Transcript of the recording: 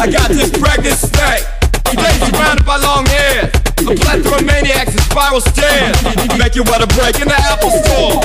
I got this pregnant snake. Today surrounded by long hairs. A plethora of maniacs and spiral stairs. Make you wanna break in the Apple store.